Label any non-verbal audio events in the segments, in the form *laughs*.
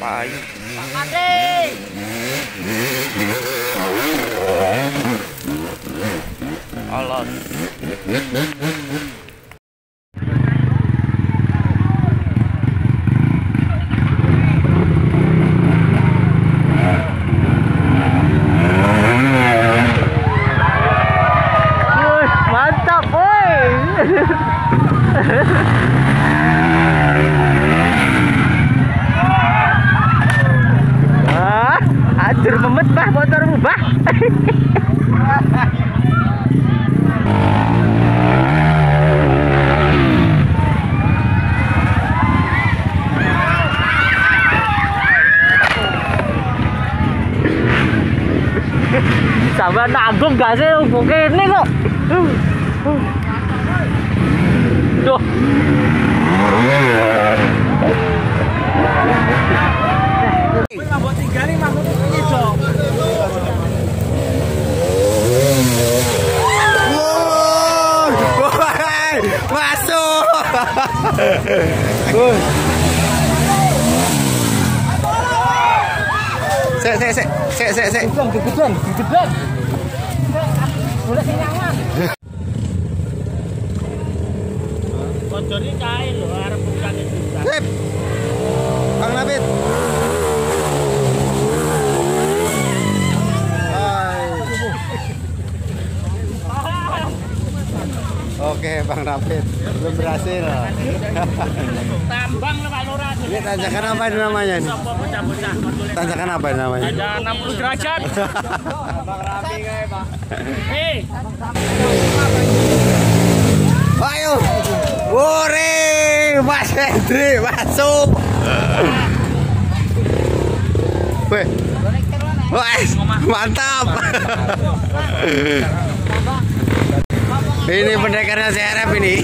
payu alas *laughs* chẳng là đạm không cả xe của cái đấy cơ được. Sek, sek, sek, sek, sek, sek. Gegedan, gegedan. Boleh sinyangan. Bojone kae lho arep bukan juga. Bang Nabit. Belum berhasil. Tambang Pak Lurah. Ini tanjakan apa ini namanya matule. Tanjakan apa ini namanya? Ada 60 derajat. Hei, Ayo. Wore, Mas Hendri masuk. Weh. Wes, mantap. Ini pendekarnya CRF ini.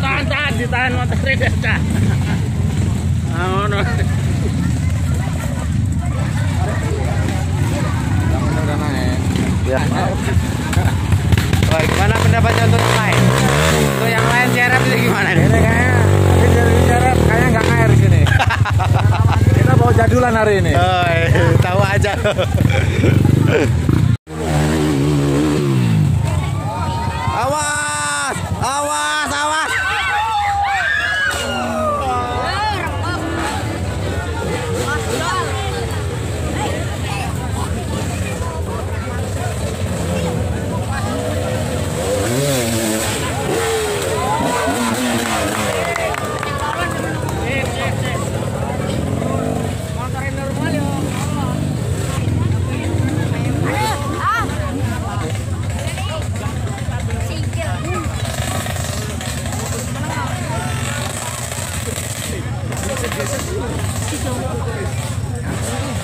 tahan tahan ditahan deh, Cah. Ah, jadulan hari ini. Oh, tahu aja.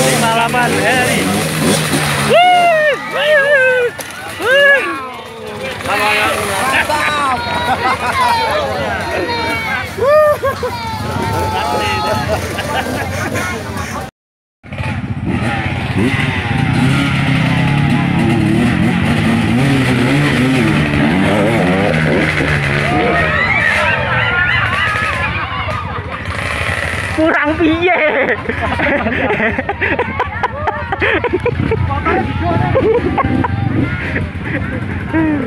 Pengalaman hari. Kurang piye. *laughs*